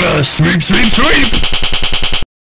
gotta sweep, sweep, sweep!